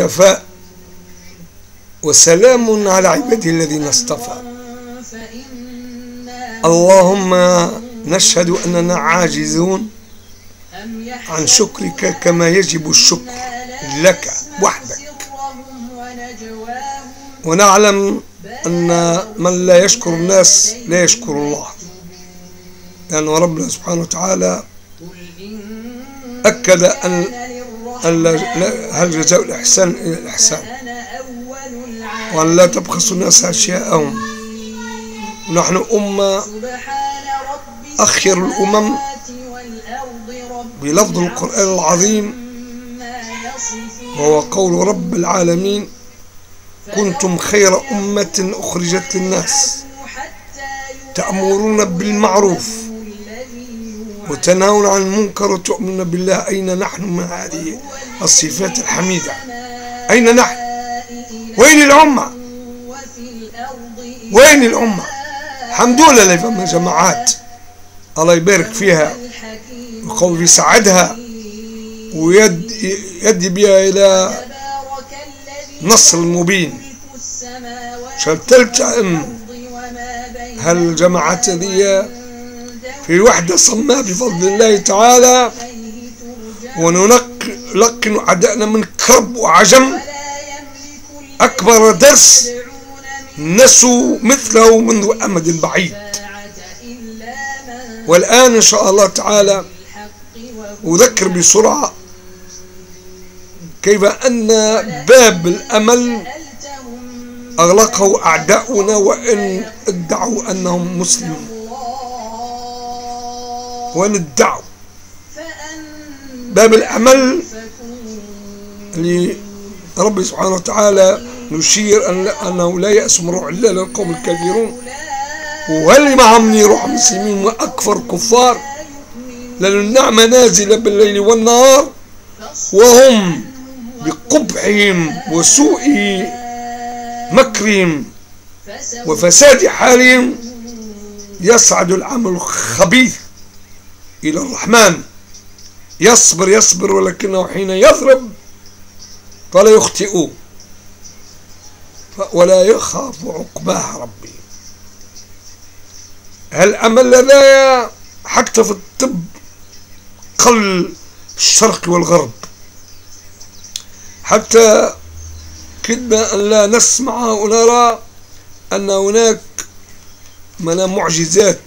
كفاء وسلام على عباده الذين اصطفى. اللهم نشهد أننا عاجزون عن شكرك كما يجب الشكر لك وحدك. ونعلم أن من لا يشكر الناس لا يشكر الله. لأن يعني ربنا سبحانه وتعالى أكد أن هل جزاء الإحسان إلى الإحسان؟ وأن لا تبخسوا الناس أشياءهم. ونحن أمة أخير الأمم بلفظ القرآن العظيم وهو قول رب العالمين كنتم خير أمة أخرجت للناس تأمرون بالمعروف وتنهون عن المنكر وتؤمنون بالله أين نحن من هذه الصفات الحميدة؟ أين نحن؟ وين الأمة؟ وين الأمة؟ الحمد لله فما جماعات الله يبارك فيها وقوي يسعدها ويد بها إلى نصر المبين. شلتلت أم هالجماعات هذه في وحدة صماء بفضل الله تعالى. ونلقن أعدائنا من كرب وعجم. أكبر درس نسوا مثله منذ أمد بعيد. والآن إن شاء الله تعالى أذكر بسرعة كيف أن باب الأمل أغلقه أعداؤنا وإن ادعوا أنهم مسلمون. وإن ادعوا باب الأمل لرب سبحانه وتعالى نشير أن أنه لا يأس من روح الله للقوم الكافرون. وهل معهم روح المسلمين وأكفر كفار؟ لأن النعمة نازلة بالليل والنهار وهم بقبحهم وسوء مكرهم وفساد حالهم. يصعد العمل الخبيث. إلى الرحمن. يصبر يصبر ولكنه حين يضرب فلا يخطئ. ولا يخاف عقباه ربي. هل أمل لدي حتى في الطب قل الشرق والغرب؟ حتى كدنا أن لا نسمع ونرى أن هناك من معجزات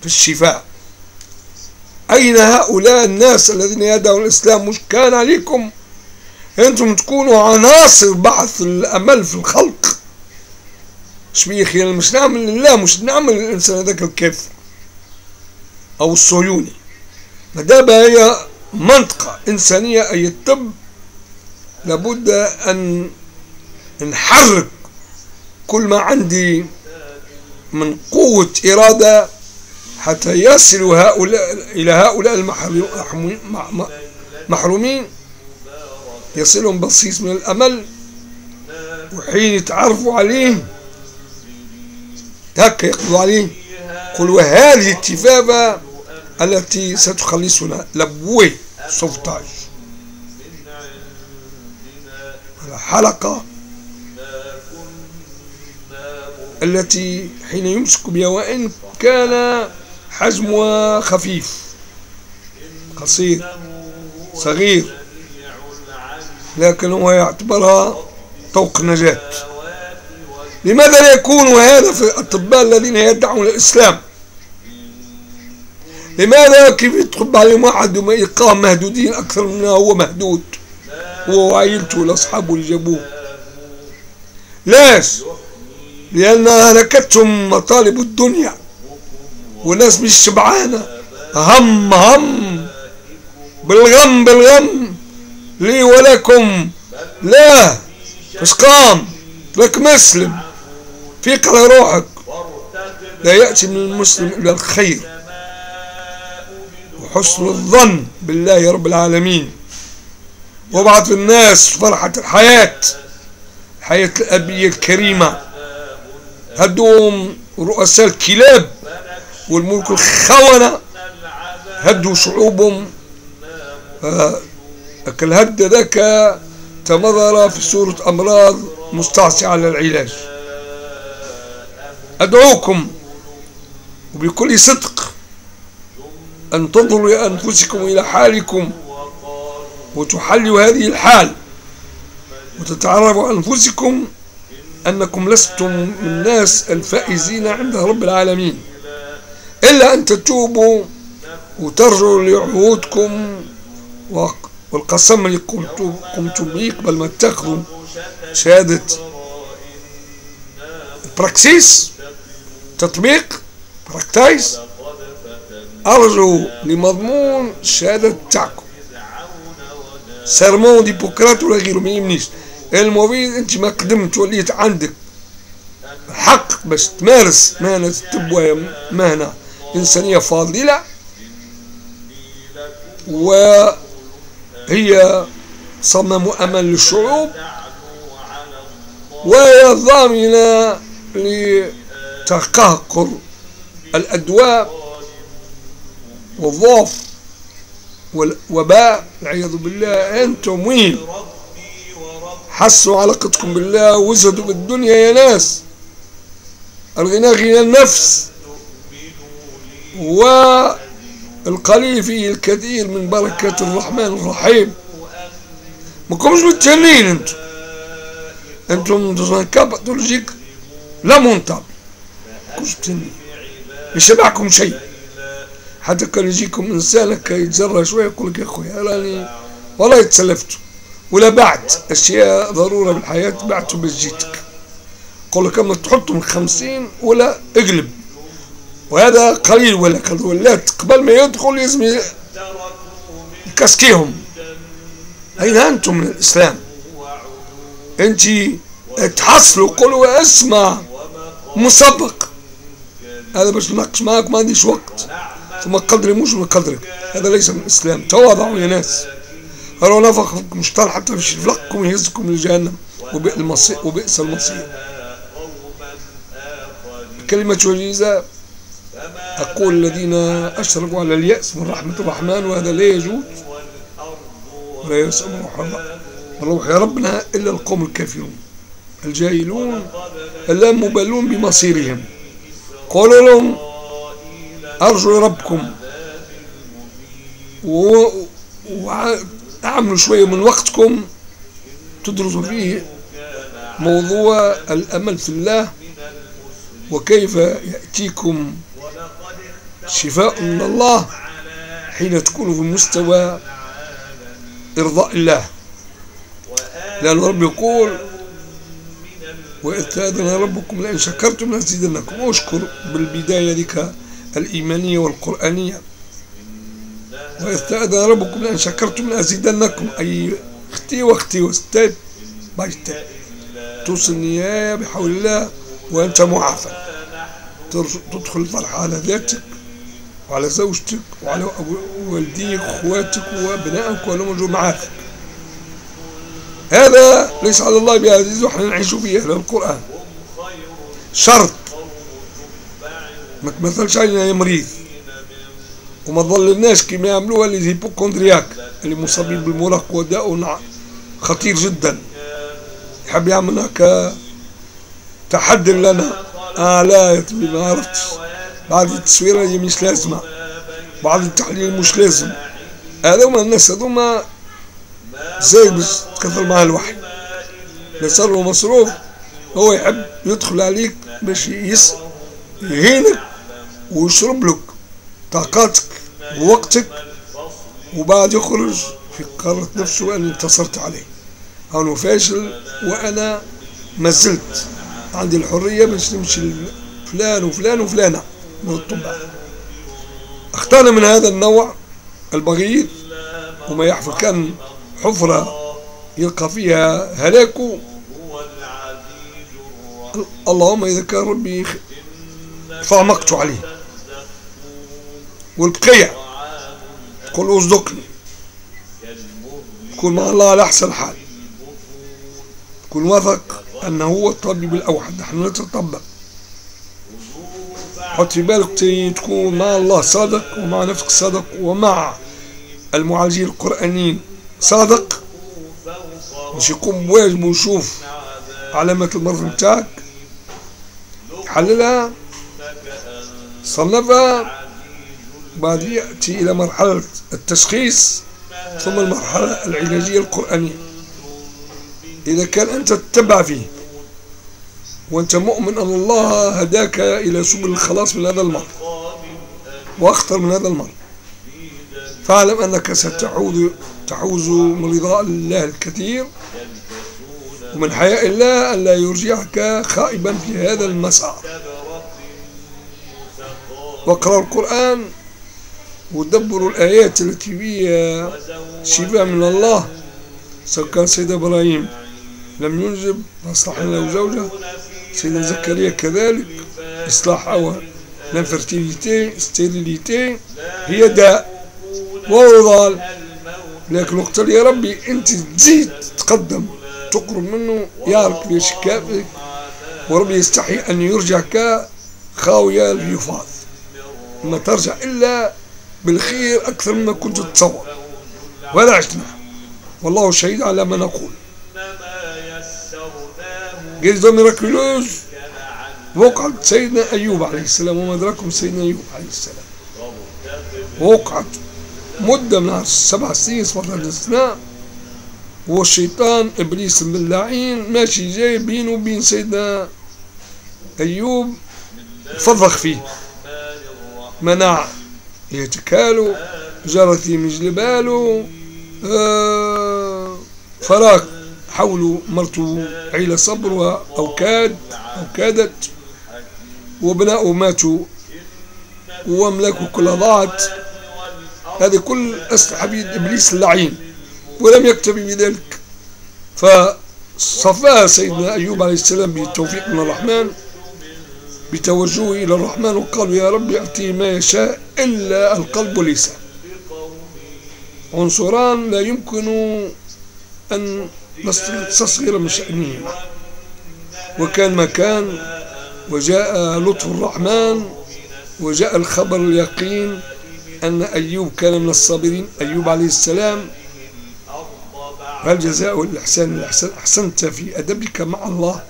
في الشفاء. أين هؤلاء الناس الذين يدعون الإسلام مش كان عليكم؟ أنتم تكونوا عناصر بعث الأمل في الخلق. شبيخ يعني مش نعمل لله مش نعمل للإنسان هذاك الكافر أو الصهيوني. ما هي منطقة إنسانية أي الطب لابد أن نحرك كل ما عندي من قوة إرادة حتى يصلوا هؤلاء إلى هؤلاء المحرومين يصلهم بصيص من الأمل وحين يتعرفوا عليه هكا يقضوا عليه قل وهذه التفافة التي ستخلصنا. لبوي سوفتاج. الحلقة التي حين يمسك بها وإن كان حجمها خفيف. قصير صغير لكن هو يعتبرها طوق نجاة. لماذا لا يكون هذا في الأطباء الذين يدعون الإسلام؟ لماذا كيف يدخل عليهم واحد يلقاهم مهدودين أكثر منه؟ هو مهدود. هو وعائلته والأصحاب اللي جابوه. ليش؟ لأن هلكتهم مطالب الدنيا. والناس مش شبعانة. هم هم. بالغم بالغم. لي ولكم. لا. قام لك مسلم. فيق على روحك. لا يأتي من المسلم إلا الخير. وحسن الظن بالله رب العالمين. وابعث الناس فرحة الحياة. حياة الأبية الكريمة. هدوهم رؤساء الكلاب. والملك الخونة هدوا شعوبهم. لكن الهد ذاك تمضر في سورة أمراض مستعصية على العلاج. أدعوكم وبكل صدق أن تنظروا لأنفسكم إلى حالكم وتحلوا هذه الحال وتتعرفوا أنفسكم أنكم لستم من الناس الفائزين عند رب العالمين. إلا أن تتوبوا وترجعوا لعهودكم والقسم اللي قمتم به قبل ما تاخذوا شهادة براكسيس تطبيق براكتايز أرجو لمضمون الشهادة تاعكم سيرمون ديبوكرات ولا غيره ما يهمنيش. المفيد أنت ما قدمت وليت عندك حق باش تمارس مهنة الطب مهنة إنسانية فاضلة. وهي صمم أمل للشعوب وهي ضامنة لتقهقر الأدواء والضعف والوباء. والعياذ بالله أنتم وين؟ حسوا علاقتكم بالله وزهدوا بالدنيا يا ناس. الغنى غنى النفس. والقليل فيه الكثير من بركة الرحمن الرحيم. ما كنتش متهنين أنتم أنتم un cas pathologique lamentable كنتش متهنين يشبعكم شيء. حتى كان يجيكم إنسان هكا يتجرى شوية يقول لك يا خويا راني والله تسلفتوا ولا بعت. أشياء ضرورة بالحياة. بعته باش جيتك. يقول لك أما تحطهم خمسين ولا اقلب. وهذا قليل ولا ولات قبل ما يدخل لازم يكسكيهم. أين أنتم من الإسلام؟ أنت تحصلوا قولوا اسمع مسبق. هذا باش نناقش معاك ما عنديش وقت. ثم قدري مش من قدرك. هذا ليس من الإسلام. تواضعوا يا ناس. ولو نفخ مشتر حتى في يفلقكم يهزكم لجهنم. وبئس المصير وبئس المصير. كلمة وجيزة أقول الذين أشركوا على اليأس من رحمة الرحمن وهذا لا يجوز ولا يسأل روح روح ربنا إلا القوم الكافرون الجاهلون اللامبالون بمصيرهم. قولوا لهم أرجو ربكم وأعملوا شوية من وقتكم تدرسوا فيه موضوع الأمل في الله وكيف يأتيكم شفاء من الله حين تكونوا في مستوى إرضاء الله. لأن رب يقول وإذ تأذن ربكم لئن شكرتم لأزيدنكم واشكر بالبداية لك الإيمانية والقرآنية. وإذ تأذن ربكم لأن شكرتم لأزيدنكم أي أختي واختي وستيب باي توصل النهاية بحول الله وأنت معافى تدخل الفرحة على ذاتك. وعلى زوجتك وعلى والديك وأخواتك وأبنائك ومن معاك هذا ليس على الله بعزيز وحنا نعيش فيه هذا القرآن. شرط. ما تمثلش علينا يا مريض. وما ظللناش كما يعملوها لي زيبوكوندرياك اللي مصابين بالمراق وداء خطير جدا. يحب يعمل هكا. تحدي لنا. آه لا يا ما عرفتش. بعد التصويره هي مش لازمه بعد التحليل مش لازم هذوما الناس هذوما زي بس تكثر معاه الوحي. صار له مصروف هو يحب يدخل عليك باش يس يهينك ويشرب لك طاقاتك ووقتك وبعد يخرج في قرارة نفسه أني انتصرت عليه. أنا فاشل وأنا ما زلت عندي الحرية باش نمشي فلان وفلان وفلانة. من الطباع اختار من هذا النوع البغيض وما يحفر كان حفرة يلقى فيها هلاكه اللهم إذا كان ربي فعمقت عليه. والبقيع قل اصدقني كن مع الله على أحسن حال. كن واثق أنه هو الطبيب الأوحد. نحن نتطبق. حط في بالك تكون مع الله صادق ومع نفسك صادق ومع المعالجين القرآنيين. صادق؟ باش يقوم بواجبه ويشوف علامات المرض نتاعك يحللها صنفها بعد يأتي إلى مرحلة التشخيص ثم المرحلة العلاجية القرآنية. إذا كان أنت تتبع فيه وأنت مؤمن أن الله هداك إلى سبل الخلاص من هذا المرض وأخطر من هذا المرض. فاعلم أنك ستعود تحوز من رضاء الله الكثير ومن حياء الله أن لا يرجعك خائبا في هذا المسار. واقرأ القرآن ودبروا الآيات التي فيها شفاء من الله. سواء كان سيد إبراهيم لم ينجب فأصلح له زوجة. سيدنا زكريا كذلك. إصلاح أول لانفرتيليتي ستيريليتي هي داء وضال لكن وقت يا ربي أنت تزيد تقدم تقرب منه يعرف ليش كافك وربي يستحي أن يرجعك خاوية اليفاض. ما ترجع إلا بالخير أكثر مما كنت تتصور. ولا عشنا والله شهيد على ما نقول. جيزة ميراكولوز وقعت سيدنا أيوب عليه السلام وما أدراكم سيدنا أيوب عليه السلام. وقعت مدة من سبع سنين صفر الاستثناء والشيطان إبليس اللعين ماشي جاي بينه وبين سيدنا أيوب. فضخ فيه. منع يتكالو جرتي من جلبالو آه فراق. حولوا مرته عيلة صبر أو كاد أو كادت وابنائه ماتوا وأملاكه كلها ضاعت. هذه كل أسلحة بيد إبليس اللعين ولم يكتفي بذلك فصفاها سيدنا أيوب عليه السلام بالتوفيق من الرحمن بتوجهه إلى الرحمن وقالوا يا رب يأتي ما يشاء إلا القلب واللسان عنصران لا يمكن أن نستصغر من شأنهما وكان ما كان وجاء لطف الرحمن وجاء الخبر اليقين أن أيوب كان من الصابرين أيوب عليه السلام. هل جزاء الإحسان الإحسان أحسنت في أدبك مع الله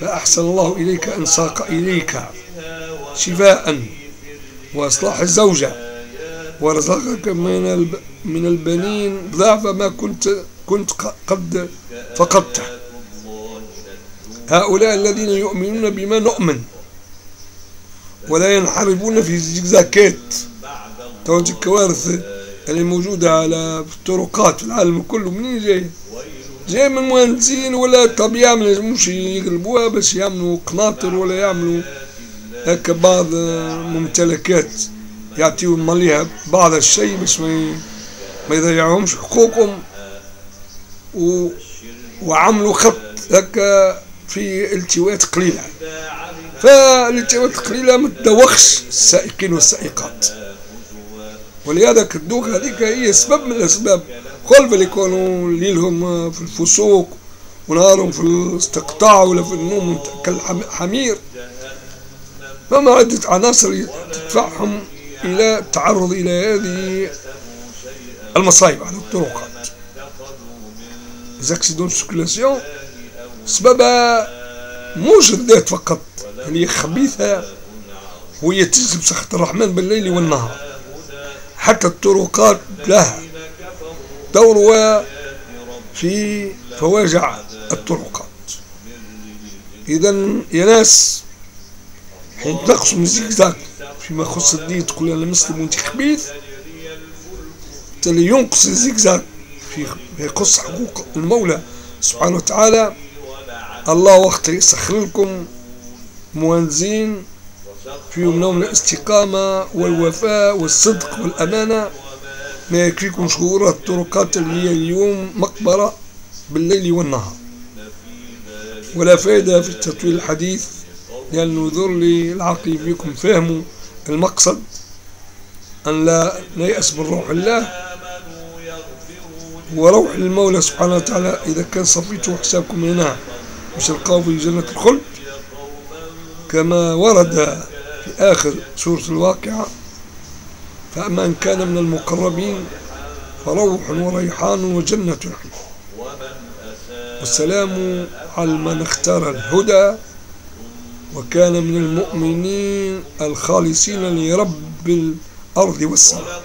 فأحسن الله إليك أن ساق إليك شفاء وإصلاح الزوجة ورزقك من من البنين ضعف ما كنت كنت قد فقدته هؤلاء الذين يؤمنون بما نؤمن ولا ينحرفون في زكاة توجه الكوارث اللي موجودة على الطرقات في العالم كله. منين جاي؟ جاي من مهندسين ولا طبيعة ما يلزموش يقلبوها باش يعملوا قناطر ولا يعملوا هكا بعض ممتلكات. يعطيهم ماليها بعض الشيء باش ما ما يضيعهمش حقوقهم. و... وعملوا خط هكا في التواءات قليلة فالالتواءات القليلة ما تدوخش السائقين والسائقات. ولهذا كدوك هذيك هي سبب من الأسباب. خلف اللي يكونوا ليلهم في الفسوق ونهارهم في الاستقطاع ولا في النوم كالحمير. فما عدة عناصر تدفعهم إلى التعرض إلى هذه المصايب على الطرقات. زاكسيدون سيركولاسيون سببها الذات فقط هي خبيثة وهي تجذب سخط الرحمن بالليل والنهار. حتى الطرقات لها دورها في فواجع الطرقات. إذا يا ناس حين تنقصوا من زيكزاك فيما يخص الدين تقول أنا مسلم وأنت خبيث اللي ينقص الزيكزاك في يخص حقوق المولى سبحانه وتعالى. الله وقت يسخر لكم مهندسين فيهم نوع من الاستقامة والوفاء والصدق والأمانة. ما يكفيكم شهور الطرقات اللي هي اليوم مقبرة بالليل والنهار. ولا فائدة في تطويل الحديث لأنه لي العقل فيكم فهموا المقصد. أن لا نيأس من روح الله. وروح المولى سبحانه وتعالى إذا كان صفيتوا حسابكم هنا مش تلقاه في جنة الخلد؟ كما ورد في آخر سورة الواقعة فأما إن كان من المقربين فروح وريحان وجنة نعيم والسلام على من اختار الهدى وكان من المؤمنين الخالصين لرب الأرض والسماء.